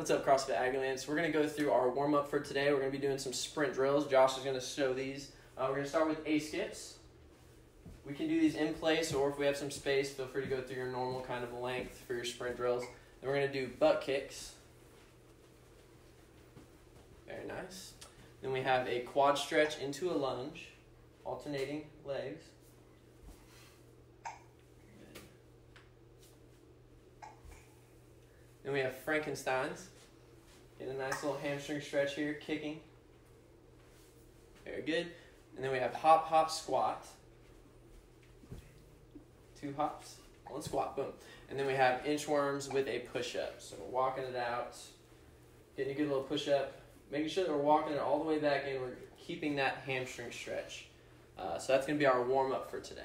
What's up, CrossFit? So we're going to go through our warm up for today. We're going to be doing some sprint drills. Josh is going to show these. Uh, we're going to start with A skips. We can do these in place, or if we have some space, feel free to go through your normal kind of length for your sprint drills. Then we're going to do butt kicks. Very nice. Then we have a quad stretch into a lunge, alternating legs. Then we have Frankenstein's. Get a nice little hamstring stretch here, kicking. Very good. And then we have hop, hop, squat. Two hops, one squat, boom. And then we have inchworms with a push up. So we're walking it out, getting a good little push up, making sure that we're walking it all the way back in. We're keeping that hamstring stretch. Uh, so that's going to be our warm up for today.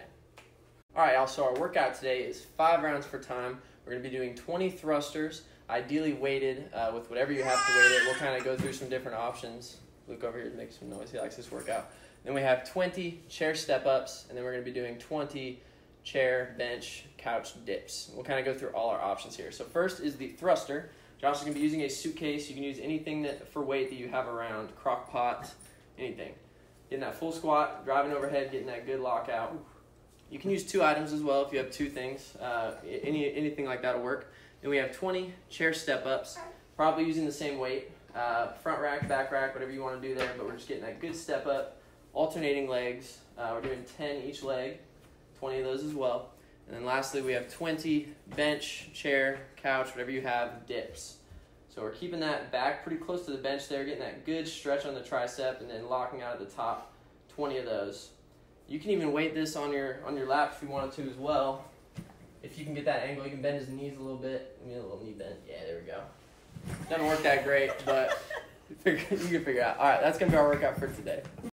All right, y'all. So our workout today is five rounds for time. We're going to be doing 20 thrusters, ideally weighted uh, with whatever you have to weight it. We'll kind of go through some different options. Luke over here makes some noise. He likes this workout. Then we have 20 chair step ups, and then we're going to be doing 20 chair, bench, couch dips. We'll kind of go through all our options here. So first is the thruster. Josh is going to be using a suitcase. You can use anything that for weight that you have around, crock pot, anything. Getting that full squat, driving overhead, getting that good lockout. You can use two items as well if you have two things. Uh, any anything like that will work. Then we have 20 chair step ups, probably using the same weight, uh, front rack, back rack, whatever you want to do there. But we're just getting that good step up, alternating legs. Uh, we're doing 10 each leg, 20 of those as well. And then lastly, we have 20 bench, chair, couch, whatever you have, dips. So we're keeping that back pretty close to the bench there, getting that good stretch on the tricep, and then locking out at the top, 20 of those. You can even weight this on your on your lap if you wanted to as well. If you can get that angle, you can bend his knees a little bit. Give me a little knee bend. Yeah, there we go. Doesn't work that great, but you can figure out. All right, that's gonna be our workout for today.